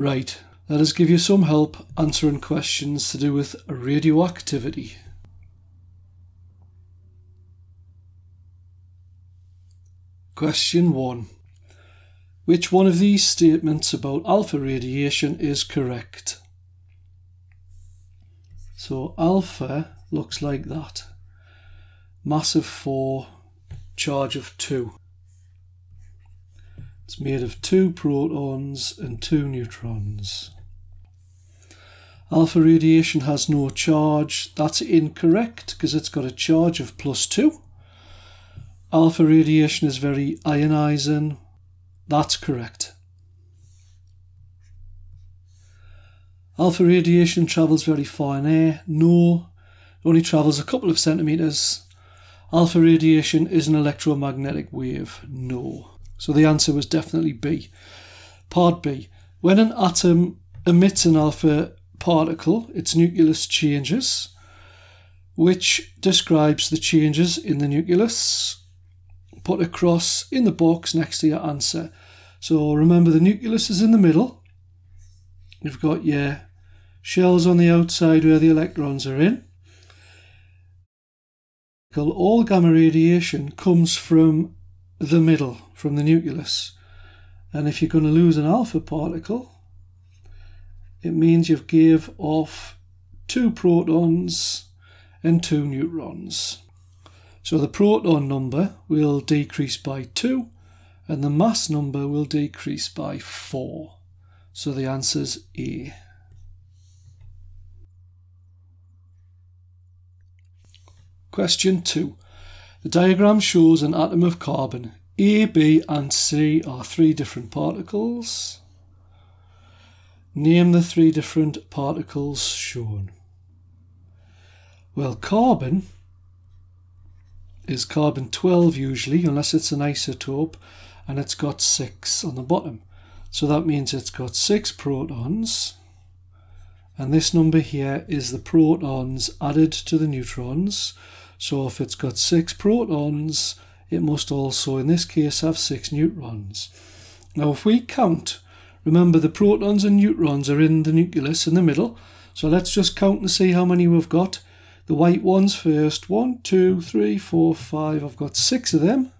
Right, let us give you some help answering questions to do with radioactivity. Question 1. Which one of these statements about alpha radiation is correct? So alpha looks like that. Mass of 4, charge of 2. It's made of two protons and two neutrons. Alpha radiation has no charge. That's incorrect because it's got a charge of plus 2. Alpha radiation is very ionizing. That's correct. Alpha radiation travels very far in air. No, it only travels a couple of centimetres. Alpha radiation is an electromagnetic wave. No. So the answer was definitely B. Part B. When an atom emits an alpha particle, its nucleus changes, which describes the changes in the nucleus. Put a cross in the box next to your answer. So remember the nucleus is in the middle. You've got your shells on the outside where the electrons are in. All gamma radiation comes from the middle from the nucleus. And if you're going to lose an alpha particle, it means you've gave off two protons and two neutrons. So the proton number will decrease by 2 and the mass number will decrease by 4. So the answer is A. Question 2. The diagram shows an atom of carbon. A, B and C are three different particles. Name the three different particles shown. Well, carbon is carbon 12 usually, unless it's an isotope, and it's got 6 on the bottom. So that means it's got 6 protons, and this number here is the protons added to the neutrons. So if it's got six protons, it must also, in this case, have six neutrons. Now, if we count, remember the protons and neutrons are in the nucleus in the middle. So let's just count and see how many we've got. The white ones first. One, two, three, four, five. I've got six of them.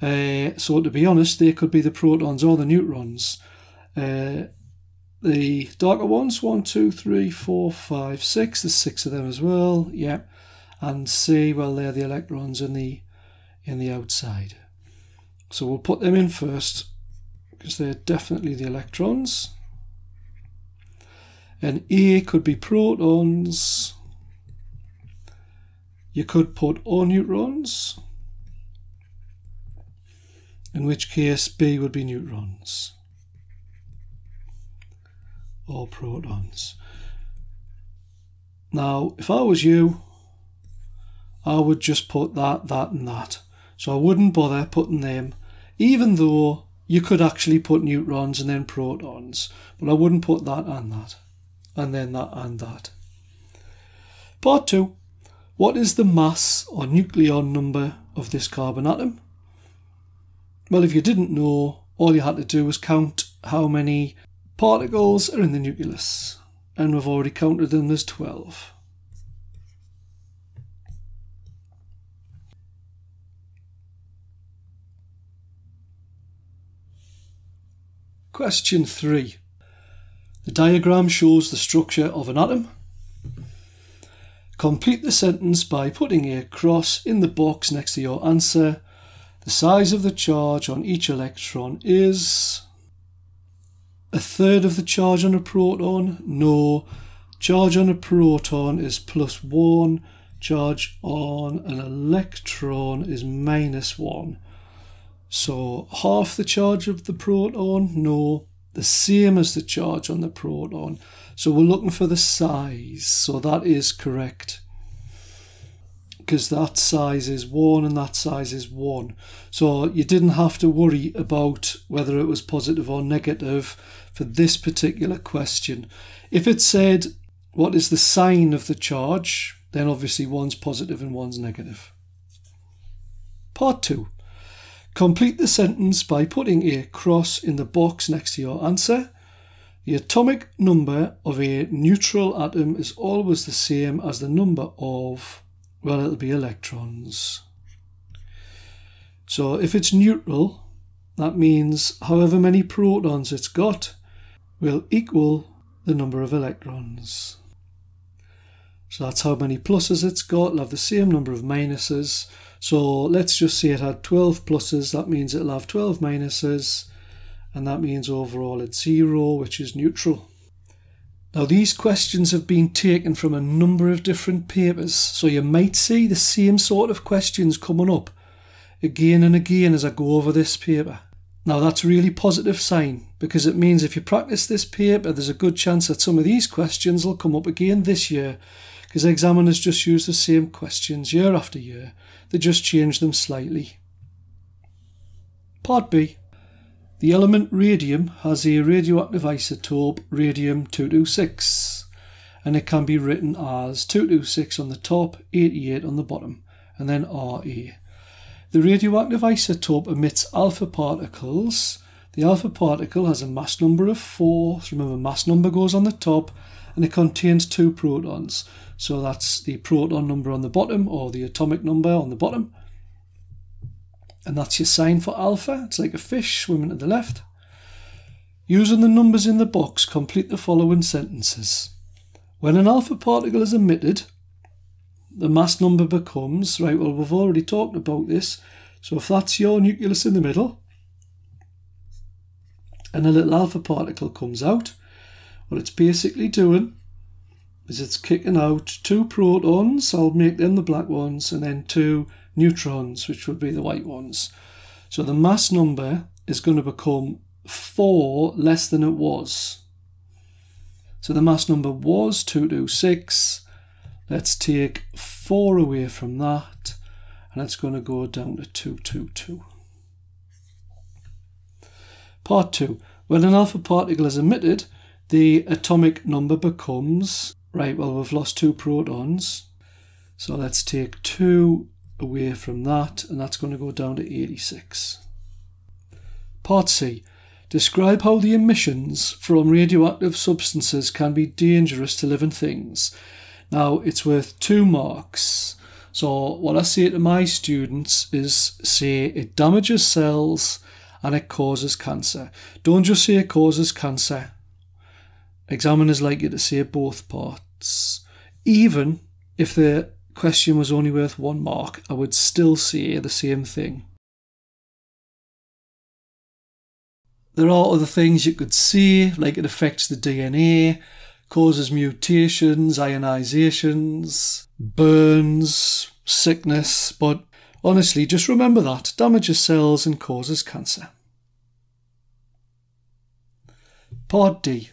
Uh, so to be honest, they could be the protons or the neutrons. Uh, the darker ones, one, two, three, four, five, six. There's six of them as well. Yeah and C, well, they're the electrons in the in the outside. So we'll put them in first because they're definitely the electrons. And A could be protons. You could put O neutrons, in which case B would be neutrons or protons. Now, if I was you, I would just put that, that and that. So I wouldn't bother putting them, even though you could actually put neutrons and then protons, but I wouldn't put that and that, and then that and that. Part 2. What is the mass or nucleon number of this carbon atom? Well, if you didn't know, all you had to do was count how many particles are in the nucleus, and we've already counted them, there's 12. Question 3. The diagram shows the structure of an atom. Complete the sentence by putting a cross in the box next to your answer. The size of the charge on each electron is a third of the charge on a proton. No. Charge on a proton is plus 1. Charge on an electron is minus 1. So half the charge of the proton? No, the same as the charge on the proton. So we're looking for the size. So that is correct. Because that size is 1 and that size is 1. So you didn't have to worry about whether it was positive or negative for this particular question. If it said, what is the sign of the charge? Then obviously one's positive and one's negative. Part 2. Complete the sentence by putting a cross in the box next to your answer. The atomic number of a neutral atom is always the same as the number of, well, it'll be electrons. So if it's neutral, that means however many protons it's got will equal the number of electrons. So that's how many pluses it's got. It'll have the same number of minuses. So let's just say it had 12 pluses. That means it'll have 12 minuses. And that means overall it's zero, which is neutral. Now these questions have been taken from a number of different papers. So you might see the same sort of questions coming up again and again as I go over this paper. Now that's a really positive sign because it means if you practice this paper, there's a good chance that some of these questions will come up again this year because examiners just use the same questions year after year. They just change them slightly. Part B. The element radium has a radioactive isotope radium-226 and it can be written as 226 on the top, 88 on the bottom and then Ra. The radioactive isotope emits alpha particles. The alpha particle has a mass number of 4. So remember, mass number goes on the top and it contains two protons. So that's the proton number on the bottom or the atomic number on the bottom. And that's your sign for alpha. It's like a fish swimming to the left. Using the numbers in the box, complete the following sentences. When an alpha particle is emitted, the mass number becomes, right, well, we've already talked about this. So if that's your nucleus in the middle, and a little alpha particle comes out, what it's basically doing is it's kicking out two protons, I'll make them the black ones, and then two neutrons, which would be the white ones. So the mass number is going to become 4 less than it was. So the mass number was 226, Let's take 4 away from that, and it's going to go down to 222. Part 2. When an alpha particle is emitted, the atomic number becomes, right, well, we've lost two protons. So let's take 2 away from that, and that's going to go down to 86. Part C. Describe how the emissions from radioactive substances can be dangerous to living things now it's worth two marks. So what I say to my students is say it damages cells and it causes cancer. Don't just say it causes cancer. Examiners like you to say both parts. Even if the question was only worth one mark, I would still say the same thing. There are other things you could say, like it affects the DNA, causes mutations, ionizations, burns, sickness, but honestly, just remember that damages cells and causes cancer. Part D.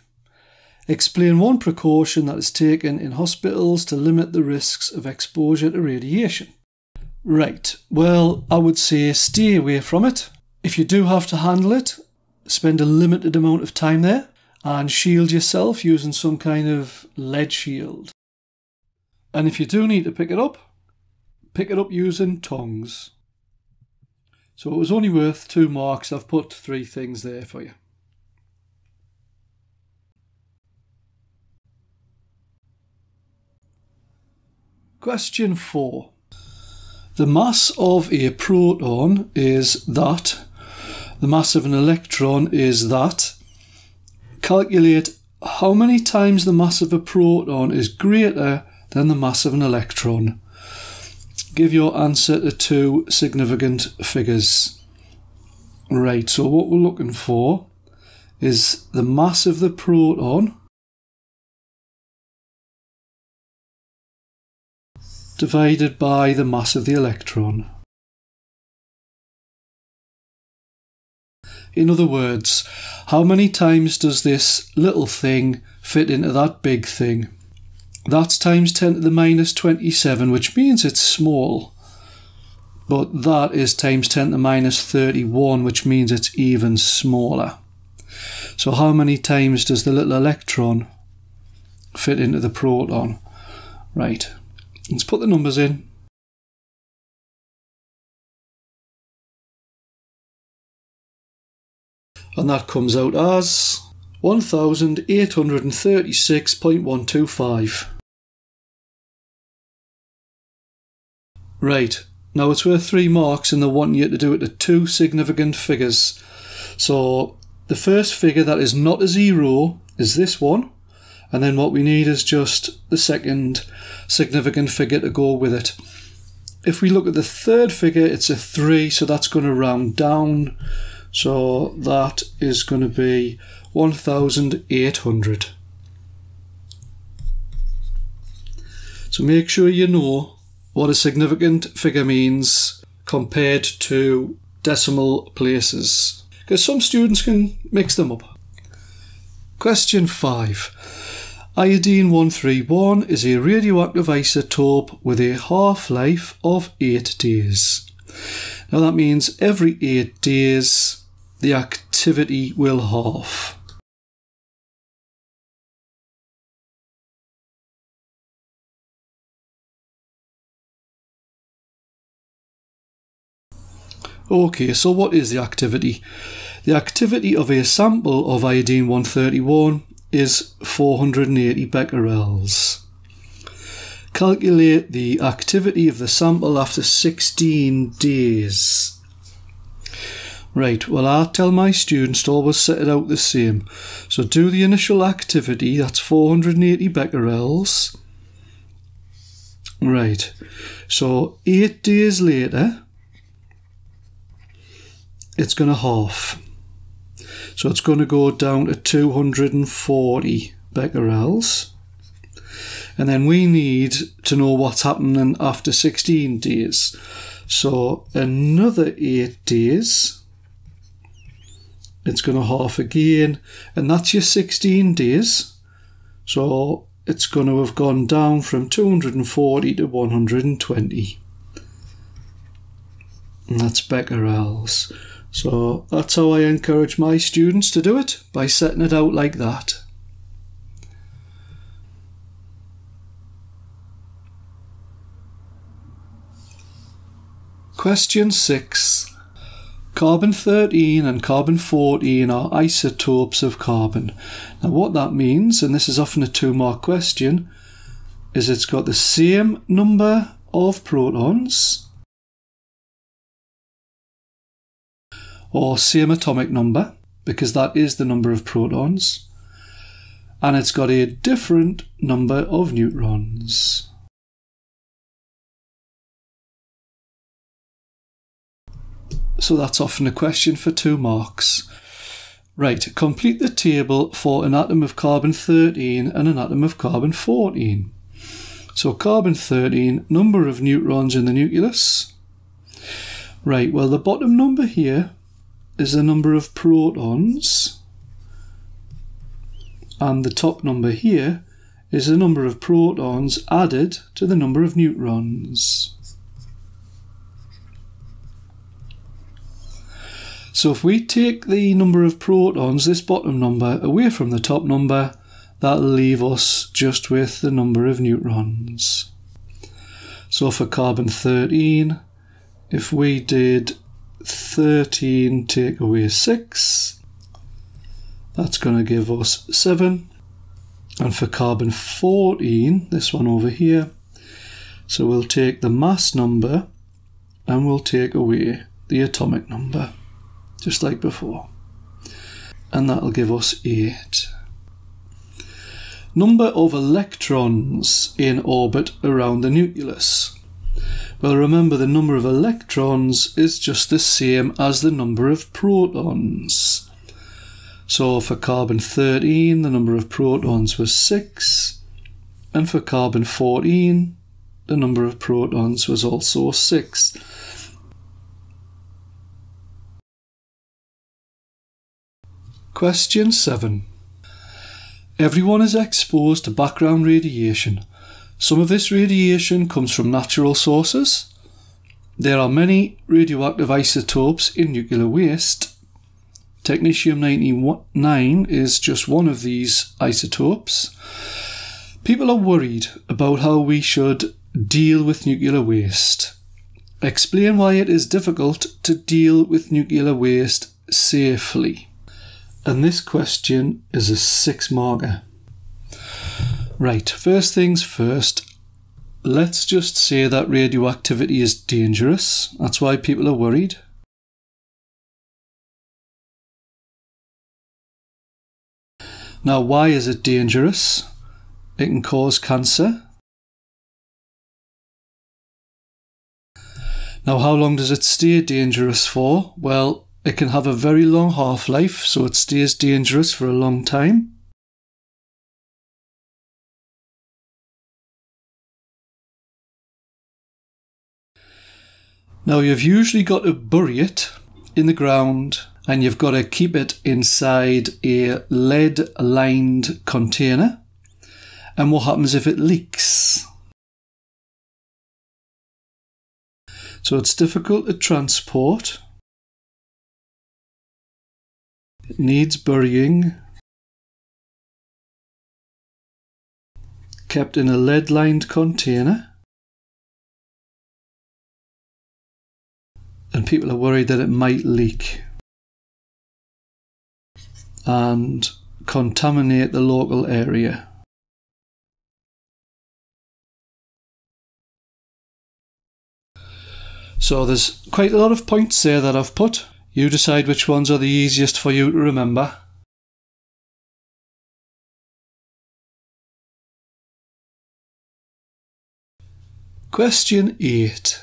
Explain one precaution that is taken in hospitals to limit the risks of exposure to radiation. Right, well, I would say stay away from it. If you do have to handle it, spend a limited amount of time there and shield yourself using some kind of lead shield. And if you do need to pick it up, pick it up using tongs. So it was only worth two marks. I've put three things there for you. Question 4. The mass of a proton is that. The mass of an electron is that calculate how many times the mass of a proton is greater than the mass of an electron. Give your answer to two significant figures. Right, so what we're looking for is the mass of the proton divided by the mass of the electron. In other words, how many times does this little thing fit into that big thing? That's times 10 to the minus 27, which means it's small. But that is times 10 to the minus 31, which means it's even smaller. So how many times does the little electron fit into the proton? Right, let's put the numbers in. and that comes out as 1836.125. Right, now it's worth three marks and they want you to do it to two significant figures. So the first figure that is not a zero is this one, and then what we need is just the second significant figure to go with it. If we look at the third figure, it's a 3, so that's going to round down. So that is going to be 1,800. So make sure you know what a significant figure means compared to decimal places. Because some students can mix them up. Question 5. Iodine 131 is a radioactive isotope with a half life of 8 days. Now that means every 8 days the activity will half. Okay, so what is the activity? The activity of a sample of iodine 131 is 480 becquerels. Calculate the activity of the sample after 16 days. Right, well, I tell my students to always set it out the same. So do the initial activity, that's 480 becquerels. Right, so eight days later, it's going to half. So it's going to go down to 240 becquerels. And then we need to know what's happening after 16 days. So another 8 days, it's going to half again. And that's your 16 days. So it's going to have gone down from 240 to 120. And that's becquerels. So that's how I encourage my students to do it, by setting it out like that. Question 6. Carbon 13 and carbon 14 are isotopes of carbon. Now, what that means, and this is often a two mark question, is it's got the same number of protons or same atomic number, because that is the number of protons, and it's got a different number of neutrons. So that's often a question for two marks. Right, complete the table for an atom of carbon 13 and an atom of carbon 14. So carbon 13, number of neutrons in the nucleus. Right, well the bottom number here is the number of protons and the top number here is the number of protons added to the number of neutrons. So if we take the number of protons, this bottom number, away from the top number, that'll leave us just with the number of neutrons. So for carbon 13, if we did 13 take away 6. That's going to give us 7. And for carbon 14, this one over here, so we'll take the mass number and we'll take away the atomic number, just like before. And that'll give us 8. Number of electrons in orbit around the nucleus. Well, remember the number of electrons is just the same as the number of protons. So for carbon 13, the number of protons was 6, and for carbon 14, the number of protons was also 6. Question 7. Everyone is exposed to background radiation some of this radiation comes from natural sources. There are many radioactive isotopes in nuclear waste. Technetium 99 is just one of these isotopes. People are worried about how we should deal with nuclear waste. Explain why it is difficult to deal with nuclear waste safely. and this question is a six marker. Right, first things first, let's just say that radioactivity is dangerous. That's why people are worried. Now, why is it dangerous? It can cause cancer. Now, how long does it stay dangerous for? Well, it can have a very long half life, so it stays dangerous for a long time. Now, you've usually got to bury it in the ground and you've got to keep it inside a lead lined container. And what happens if it leaks? So it's difficult to transport. It needs burying. Kept in a lead lined container. And people are worried that it might leak and contaminate the local area. So there's quite a lot of points there that I've put. You decide which ones are the easiest for you to remember. Question 8.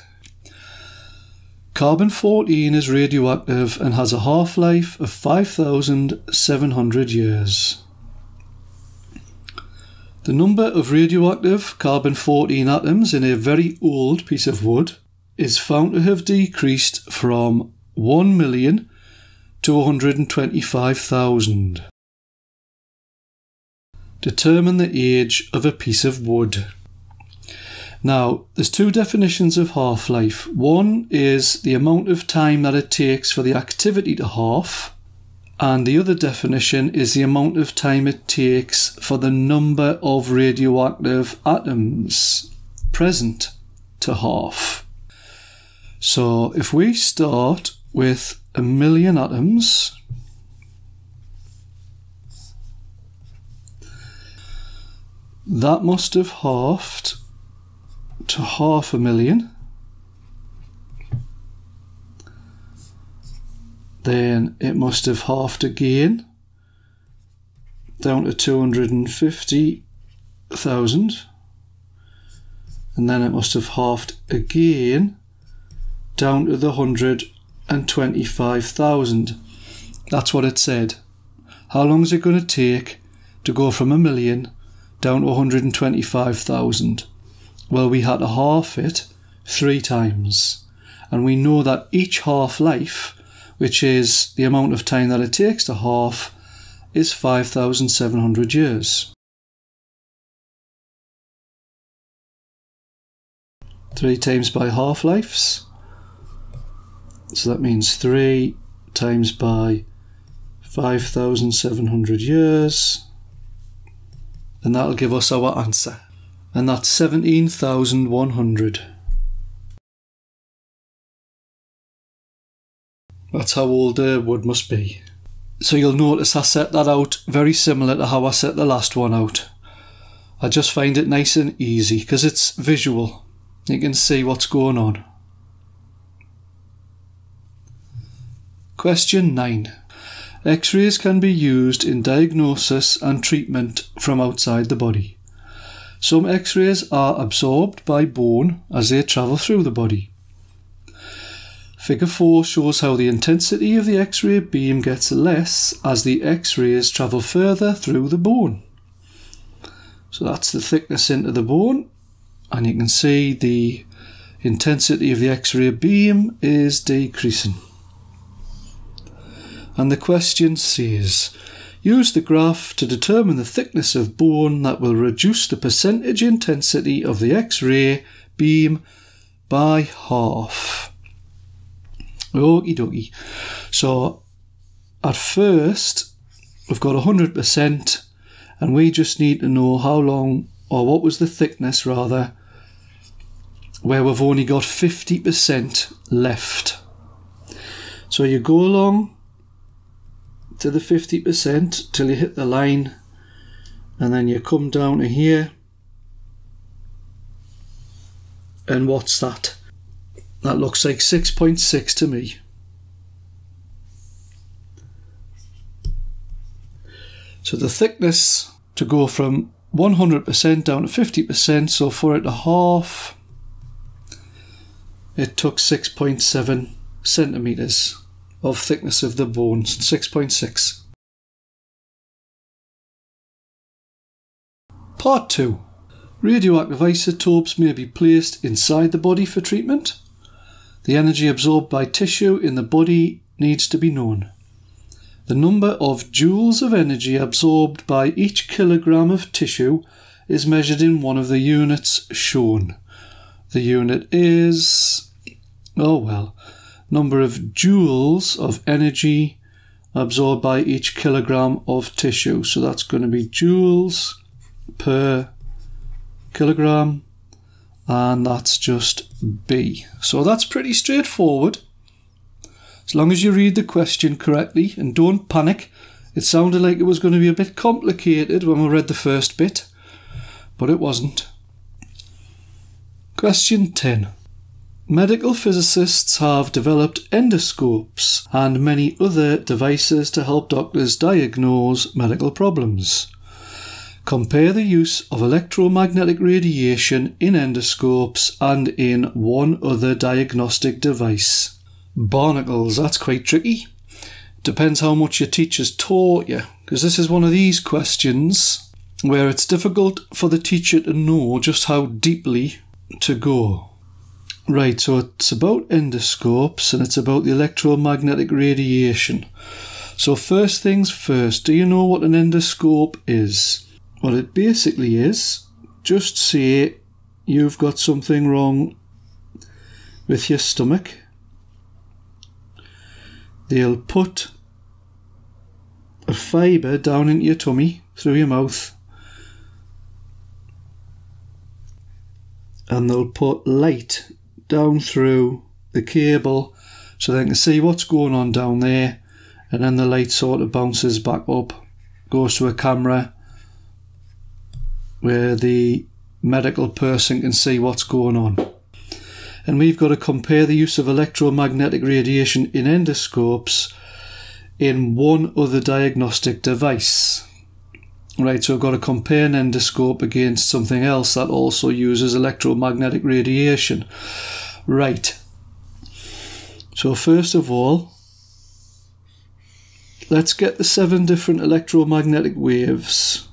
Carbon 14 is radioactive and has a half life of 5,700 years. The number of radioactive carbon 14 atoms in a very old piece of wood is found to have decreased from 1 million to 125,000. Determine the age of a piece of wood. Now, there's two definitions of half life. One is the amount of time that it takes for the activity to half, and the other definition is the amount of time it takes for the number of radioactive atoms present to half. So, if we start with a million atoms, that must have halved to half a million. Then it must have halved again down to 250,000. And then it must have halved again down to the 125,000. That's what it said. How long is it going to take to go from a million down to 125,000? Well, we had to half it three times. And we know that each half life, which is the amount of time that it takes to half, is 5,700 years. Three times by half lives. So that means three times by 5,700 years. And that'll give us our answer and that's 17,100. That's how old a wood must be. So you'll notice I set that out very similar to how I set the last one out. I just find it nice and easy because it's visual. You can see what's going on. Question 9. X-rays can be used in diagnosis and treatment from outside the body. Some X rays are absorbed by bone as they travel through the body. Figure 4 shows how the intensity of the X ray beam gets less as the X rays travel further through the bone. So that's the thickness into the bone, and you can see the intensity of the X ray beam is decreasing. And the question says Use the graph to determine the thickness of bone that will reduce the percentage intensity of the X-ray beam by half. Okie dokie. So at first we've got 100% and we just need to know how long or what was the thickness rather where we've only got 50% left. So you go along to the 50% till you hit the line and then you come down to here and what's that? That looks like 6.6 to me. So the thickness to go from 100% down to 50%, so for it to half, it took 6.7 centimetres of thickness of the bones, 6.6. Part 2. Radioactive isotopes may be placed inside the body for treatment. The energy absorbed by tissue in the body needs to be known. The number of joules of energy absorbed by each kilogram of tissue is measured in one of the units shown. The unit is, oh well, number of joules of energy absorbed by each kilogram of tissue. So that's going to be joules per kilogram, and that's just B. So that's pretty straightforward. As long as you read the question correctly and don't panic. It sounded like it was going to be a bit complicated when we read the first bit, but it wasn't. Question 10. Medical physicists have developed endoscopes and many other devices to help doctors diagnose medical problems. Compare the use of electromagnetic radiation in endoscopes and in one other diagnostic device. Barnacles, that's quite tricky. Depends how much your teacher's taught you, because this is one of these questions where it's difficult for the teacher to know just how deeply to go. Right, so it's about endoscopes and it's about the electromagnetic radiation. So, first things first, do you know what an endoscope is? Well, it basically is just say you've got something wrong with your stomach they'll put a fibre down into your tummy through your mouth and they'll put light down through the cable so they can see what's going on down there and then the light sort of bounces back up goes to a camera where the medical person can see what's going on and we've got to compare the use of electromagnetic radiation in endoscopes in one other diagnostic device. Right, so I've got to compare endoscope against something else that also uses electromagnetic radiation. Right. So, first of all, let's get the seven different electromagnetic waves.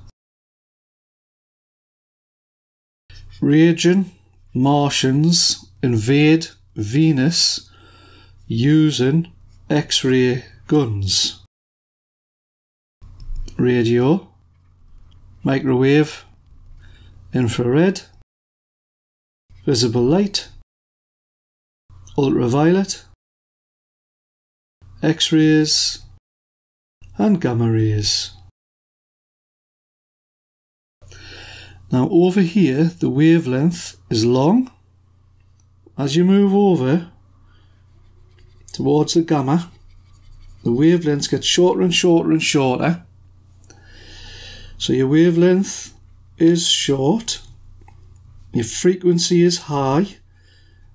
Region, Martians, invade Venus using X ray guns. Radio, microwave, infrared, visible light, ultraviolet, X rays, and gamma rays. Now, over here, the wavelength is long as you move over towards the gamma, the wavelengths get shorter and shorter and shorter. So your wavelength is short, your frequency is high,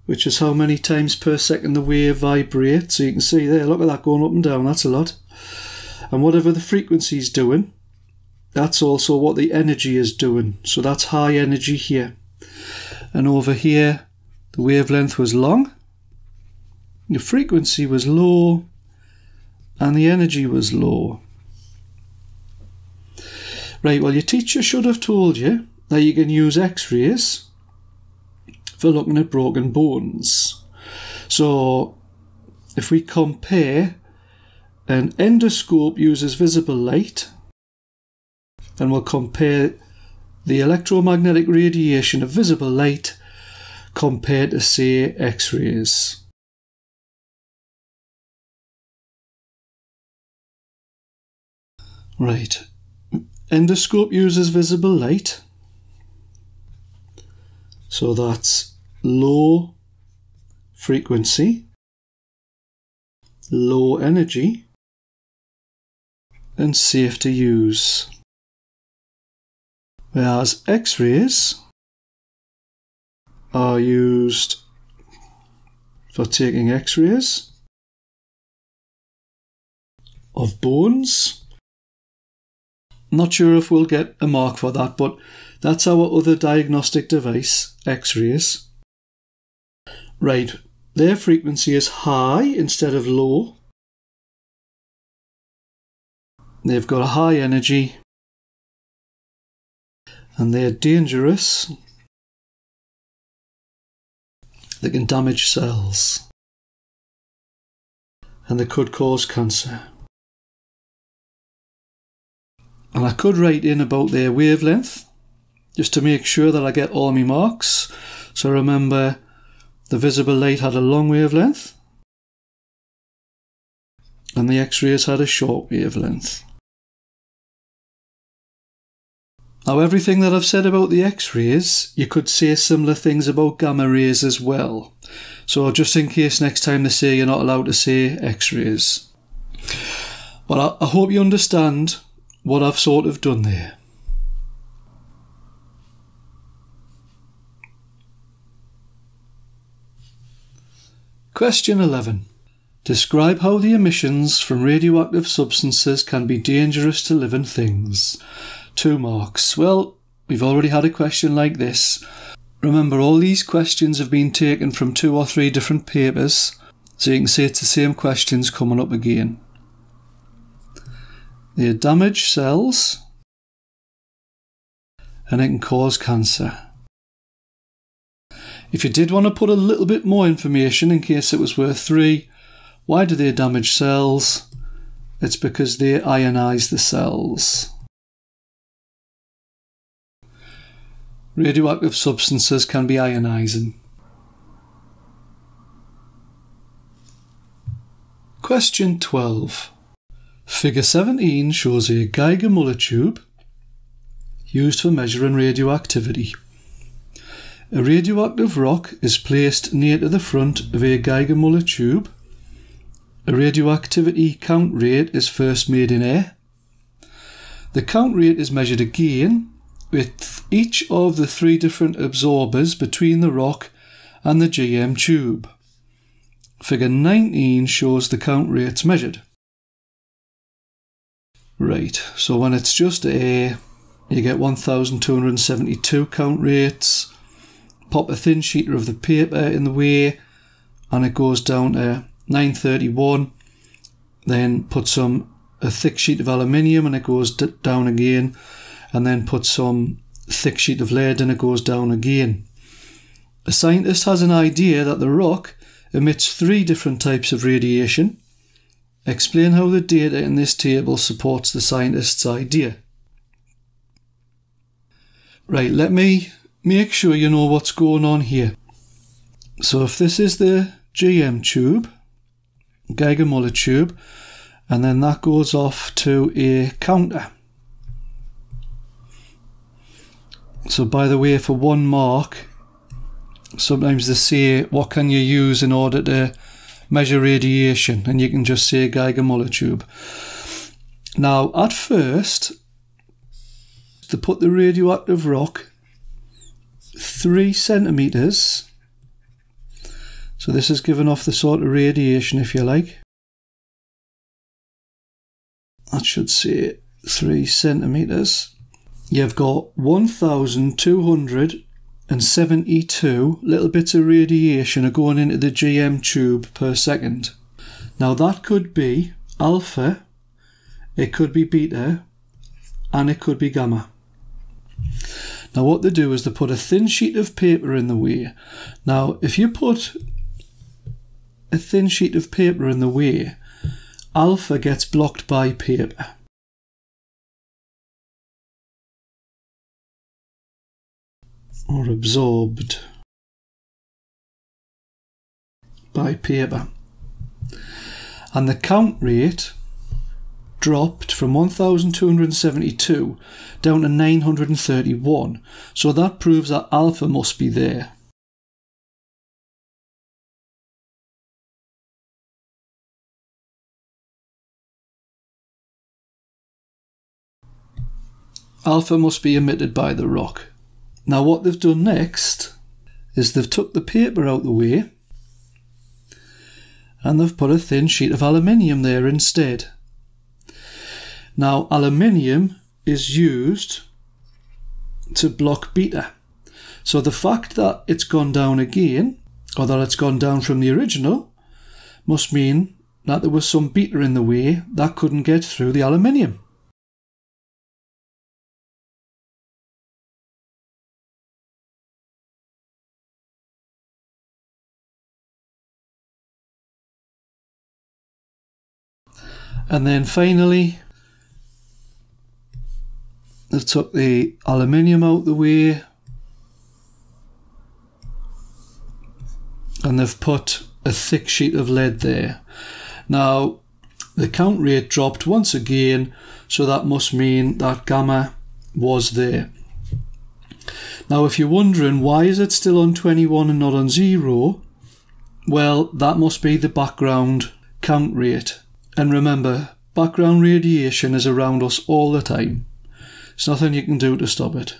which is how many times per second the wave vibrates. So you can see there, look at that going up and down, that's a lot. And whatever the frequency is doing, that's also what the energy is doing. So that's high energy here. And over here, the wavelength was long, the frequency was low, and the energy was low. Right, well, your teacher should have told you that you can use x rays for looking at broken bones. So, if we compare an endoscope uses visible light, and we'll compare the electromagnetic radiation of visible light compared to, say, X rays. Right. Endoscope uses visible light. So that's low frequency, low energy, and safe to use. Whereas X-rays are used for taking X-rays of bones. Not sure if we'll get a mark for that, but that's our other diagnostic device, X-rays. Right, their frequency is high instead of low. They've got a high energy and they're dangerous. They can damage cells and they could cause cancer. And I could write in about their wavelength just to make sure that I get all my marks. So remember the visible light had a long wavelength and the X-rays had a short wavelength. Now everything that I've said about the X-rays, you could say similar things about gamma rays as well. So just in case next time they say you're not allowed to say X-rays. Well, I, I hope you understand what I've sort of done there. Question 11. Describe how the emissions from radioactive substances can be dangerous to living things. Two marks. Well, we've already had a question like this. Remember, all these questions have been taken from two or three different papers, so you can see it's the same questions coming up again. They damage cells and it can cause cancer. If you did want to put a little bit more information in case it was worth three, why do they damage cells? It's because they ionize the cells. Radioactive substances can be ionizing. Question 12. Figure 17 shows a Geiger-Müller tube used for measuring radioactivity. A radioactive rock is placed near to the front of a Geiger-Müller tube. A radioactivity count rate is first made in air. The count rate is measured again with each of the three different absorbers between the rock and the GM tube. Figure 19 shows the count rates measured. Right, so when it's just air, you get 1272 count rates. Pop a thin sheet of the paper in the way, and it goes down to 931. Then put some a thick sheet of aluminium, and it goes down again and then put some thick sheet of lead and it goes down again. A scientist has an idea that the rock emits three different types of radiation. Explain how the data in this table supports the scientist's idea. Right, let me make sure you know what's going on here. So if this is the GM tube, Geiger-Müller tube, and then that goes off to a counter. So by the way, for one mark, sometimes they say, what can you use in order to measure radiation? And you can just say Geiger-Müller tube. Now, at first, to put the radioactive rock three centimetres, so this is giving off the sort of radiation, if you like. That should say three centimetres you've got 1,272 little bits of radiation are going into the GM tube per second. Now that could be alpha, it could be beta, and it could be gamma. Now what they do is they put a thin sheet of paper in the way. Now if you put a thin sheet of paper in the way, alpha gets blocked by paper. Or absorbed by paper. And the count rate dropped from 1272 down to 931. So that proves that alpha must be there. alpha must be emitted by the rock. Now what they've done next is they've took the paper out the way and they've put a thin sheet of aluminium there instead. Now aluminium is used to block beta. So the fact that it's gone down again, or that it's gone down from the original, must mean that there was some beta in the way that couldn't get through the aluminium. And then finally, they've took the aluminium out the way and they've put a thick sheet of lead there. Now, the count rate dropped once again, so that must mean that gamma was there. Now, if you're wondering why is it still on 21 and not on 0, well, that must be the background count rate. And remember, background radiation is around us all the time. There's nothing you can do to stop it.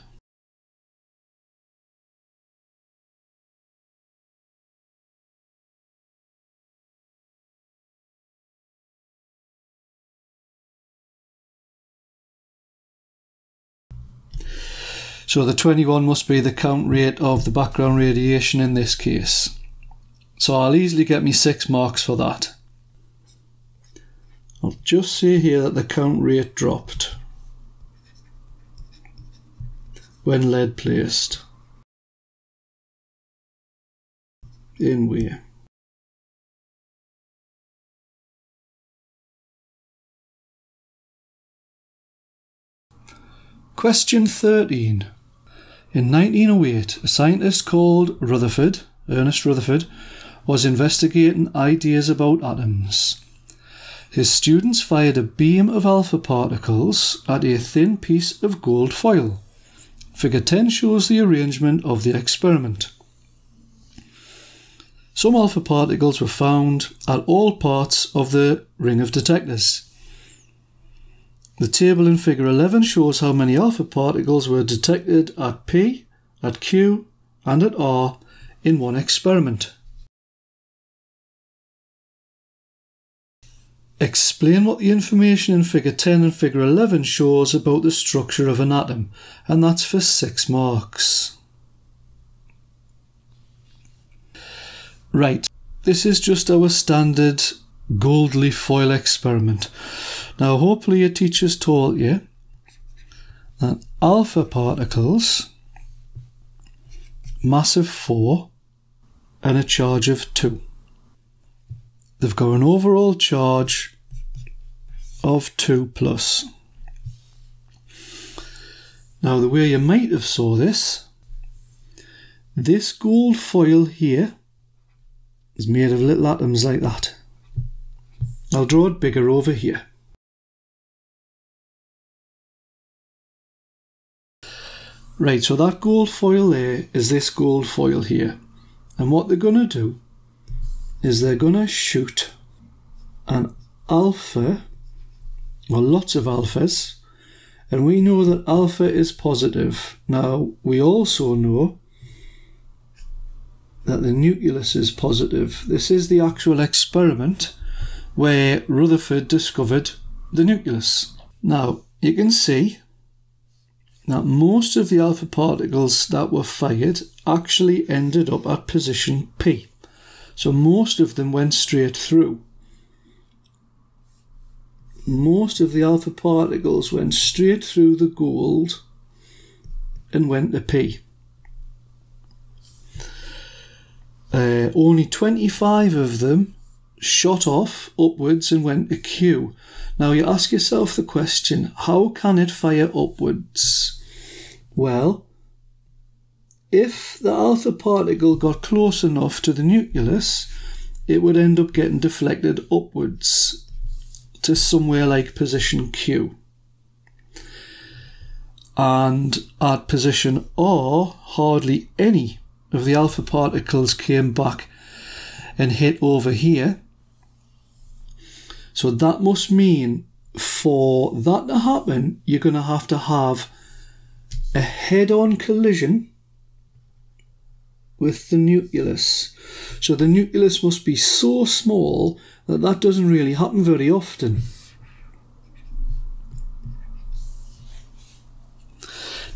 So the 21 must be the count rate of the background radiation in this case. So I'll easily get me 6 marks for that. I'll just see here that the count rate dropped when lead placed in where. Question 13. In 1908, a scientist called Rutherford, Ernest Rutherford, was investigating ideas about atoms. His students fired a beam of alpha particles at a thin piece of gold foil. Figure 10 shows the arrangement of the experiment. Some alpha particles were found at all parts of the ring of detectors. The table in figure 11 shows how many alpha particles were detected at P, at Q, and at R in one experiment. Explain what the information in figure 10 and figure 11 shows about the structure of an atom, and that's for 6 marks. Right, this is just our standard gold leaf foil experiment. Now, hopefully, your teacher's taught you that alpha particles, mass of 4, and a charge of 2. They've got an overall charge of 2 plus. Now, the way you might have saw this, this gold foil here is made of little atoms like that. I'll draw it bigger over here. Right, so that gold foil there is this gold foil here. And what they're going to do is they're going to shoot an alpha, or lots of alphas, and we know that alpha is positive. Now, we also know that the nucleus is positive. This is the actual experiment where Rutherford discovered the nucleus. Now, you can see that most of the alpha particles that were fired actually ended up at position P. So most of them went straight through. Most of the alpha particles went straight through the gold and went to P. Uh, only 25 of them shot off upwards and went to Q. Now you ask yourself the question how can it fire upwards? Well, if the alpha particle got close enough to the nucleus, it would end up getting deflected upwards to somewhere like position Q. And at position R, hardly any of the alpha particles came back and hit over here so that must mean for that to happen, you're going to have to have a head-on collision with the nucleus. So the nucleus must be so small that that doesn't really happen very often.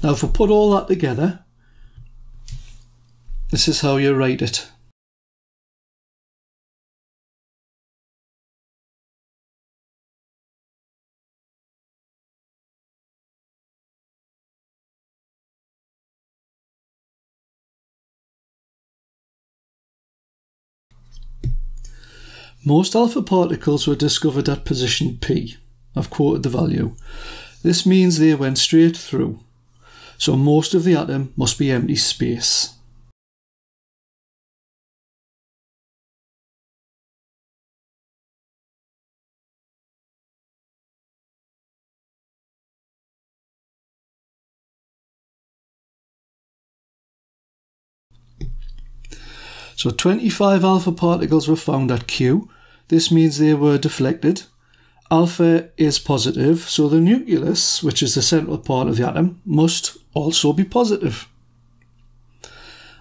Now if we put all that together, this is how you write it. Most alpha particles were discovered at position P. I've quoted the value. This means they went straight through, so most of the atom must be empty space. So 25 alpha particles were found at Q, this means they were deflected. Alpha is positive, so the nucleus, which is the central part of the atom, must also be positive.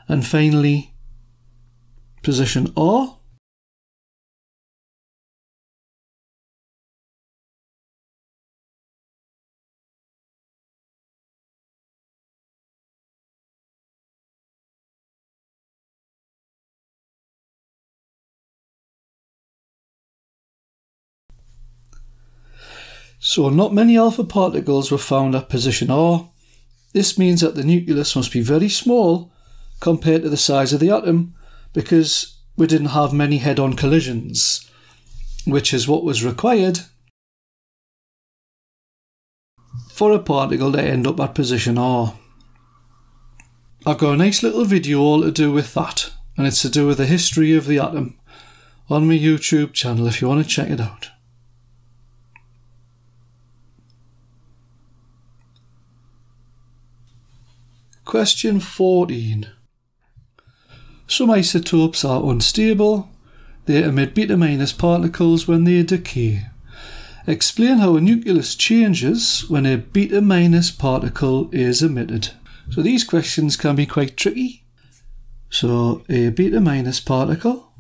And finally, position R So not many alpha particles were found at position R. This means that the nucleus must be very small compared to the size of the atom because we didn't have many head-on collisions, which is what was required for a particle to end up at position R. I've got a nice little video all to do with that, and it's to do with the history of the atom on my YouTube channel if you want to check it out. Question 14. Some isotopes are unstable. They emit beta minus particles when they decay. Explain how a nucleus changes when a beta minus particle is emitted. So these questions can be quite tricky. So a beta minus particle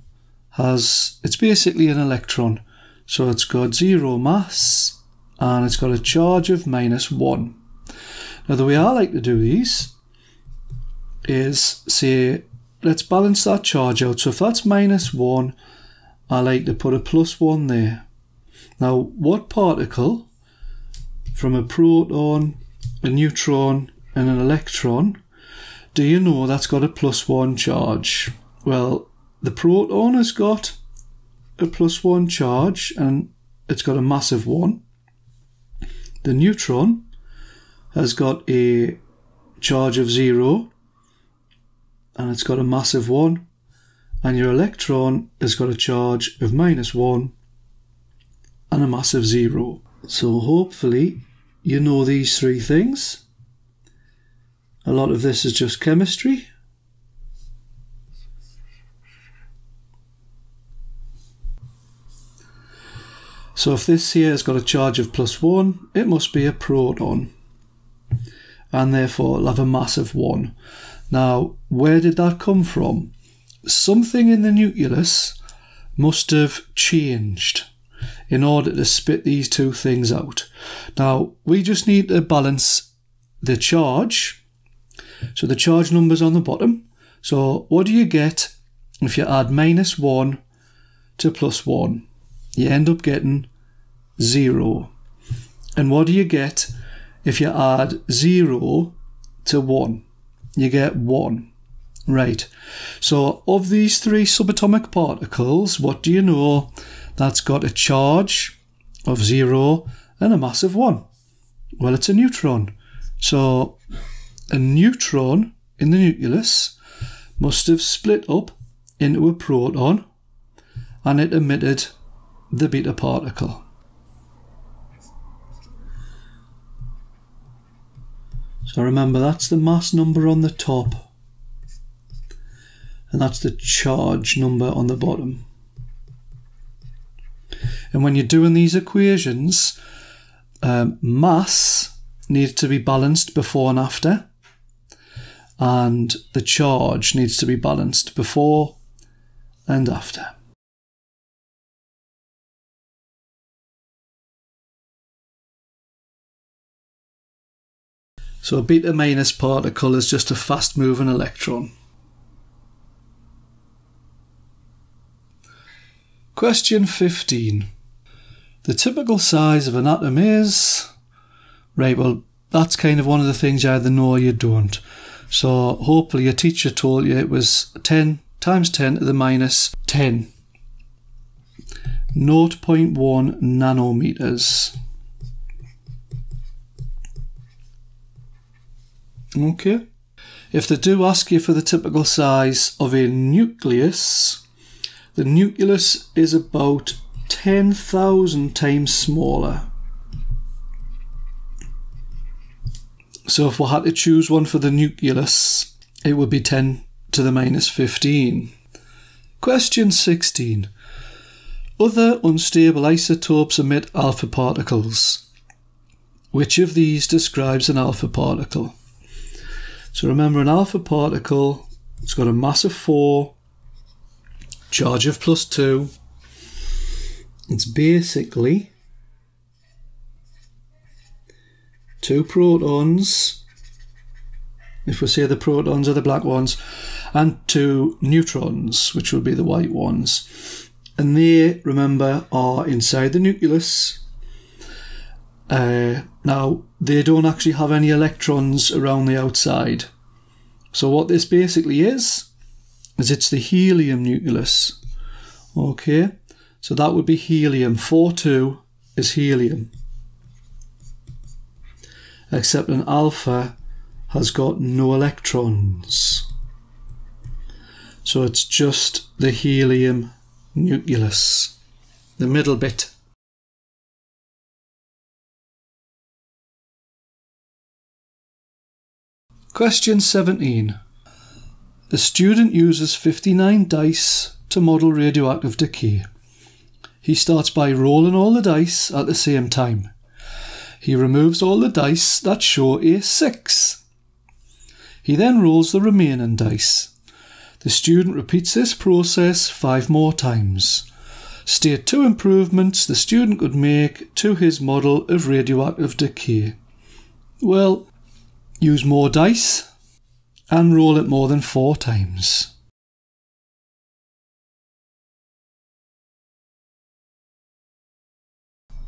has, it's basically an electron. So it's got zero mass and it's got a charge of minus one. Now the way I like to do these is say let's balance that charge out. So if that's minus 1 I like to put a plus 1 there. Now what particle from a proton a neutron and an electron do you know that's got a plus 1 charge? Well the proton has got a plus 1 charge and it's got a massive 1 the neutron has got a charge of 0 and it's got a massive 1 and your electron has got a charge of minus 1 and a massive 0. So hopefully you know these three things. A lot of this is just chemistry. So if this here has got a charge of plus 1, it must be a proton. And therefore it'll have a massive 1. Now, where did that come from? Something in the nucleus must have changed in order to spit these two things out. Now, we just need to balance the charge. So the charge number's on the bottom. So what do you get if you add minus 1 to plus 1? You end up getting 0. And what do you get if you add 0 to 1? You get one. Right. So of these three subatomic particles, what do you know that's got a charge of zero and a mass of one? Well, it's a neutron. So a neutron in the nucleus must have split up into a proton and it emitted the beta particle. So remember that's the mass number on the top and that's the charge number on the bottom. And when you're doing these equations, um, mass needs to be balanced before and after, and the charge needs to be balanced before and after. So a beta minus particle is just a fast moving electron. Question 15. The typical size of an atom is. Right, well, that's kind of one of the things you either know or you don't. So hopefully your teacher told you it was 10 times 10 to the minus 10. 0.1 nanometers. Okay. If they do ask you for the typical size of a nucleus, the nucleus is about 10,000 times smaller. So if we had to choose one for the nucleus, it would be 10 to the minus 15. Question 16. Other unstable isotopes emit alpha particles. Which of these describes an alpha particle? So remember an alpha particle, it's got a mass of 4 charge of plus 2. It's basically two protons, if we say the protons are the black ones, and two neutrons, which will be the white ones. And they, remember, are inside the nucleus. Uh, now, they don't actually have any electrons around the outside. So what this basically is, is it's the helium nucleus. Okay, so that would be helium. 4-2 is helium. Except an alpha has got no electrons. So it's just the helium nucleus, the middle bit. Question 17. The student uses 59 dice to model radioactive decay. He starts by rolling all the dice at the same time. He removes all the dice that show a 6. He then rolls the remaining dice. The student repeats this process five more times. State two improvements the student could make to his model of radioactive decay. Well, Use more dice and roll it more than four times.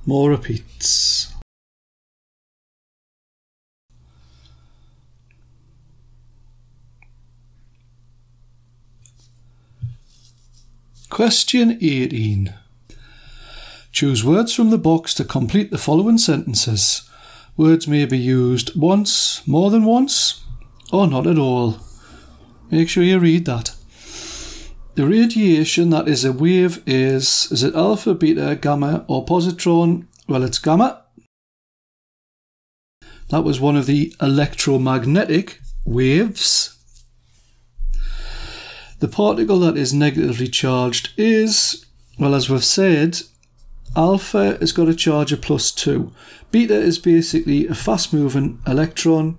More repeats. Question 18. Choose words from the box to complete the following sentences. Words may be used once, more than once, or not at all. Make sure you read that. The radiation that is a wave is, is it alpha, beta, gamma, or positron? Well, it's gamma. That was one of the electromagnetic waves. The particle that is negatively charged is, well, as we've said, Alpha has got a charge of plus 2. Beta is basically a fast moving electron.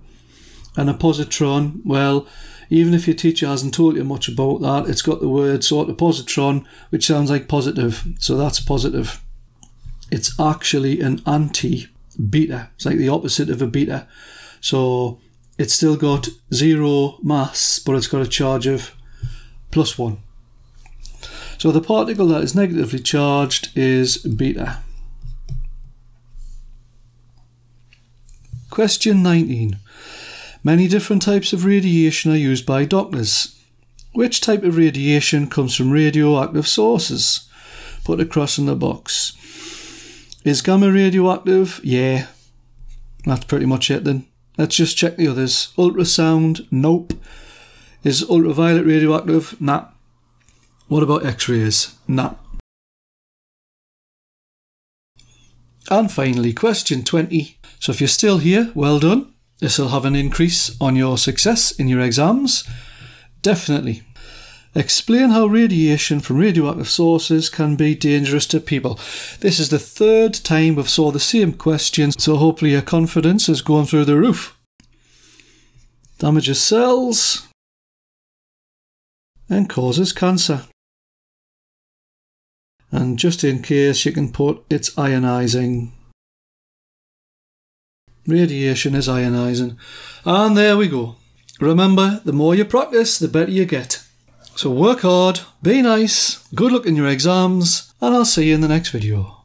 And a positron, well, even if your teacher hasn't told you much about that, it's got the word sort of positron, which sounds like positive. So that's positive. It's actually an anti beta. It's like the opposite of a beta. So it's still got zero mass, but it's got a charge of plus one. So the particle that is negatively charged is beta. Question 19. Many different types of radiation are used by doctors. Which type of radiation comes from radioactive sources? Put a cross in the box. Is gamma radioactive? Yeah. That's pretty much it then. Let's just check the others. Ultrasound? Nope. Is ultraviolet radioactive? Nah. What about x-rays? Nah. And finally, question 20. So if you're still here, well done. This will have an increase on your success in your exams. Definitely. Explain how radiation from radioactive sources can be dangerous to people. This is the third time we've saw the same question, so hopefully your confidence has gone through the roof. Damages cells and causes cancer. And just in case you can put it's ionizing. Radiation is ionizing. And there we go. Remember, the more you practice, the better you get. So work hard, be nice, good luck in your exams, and I'll see you in the next video.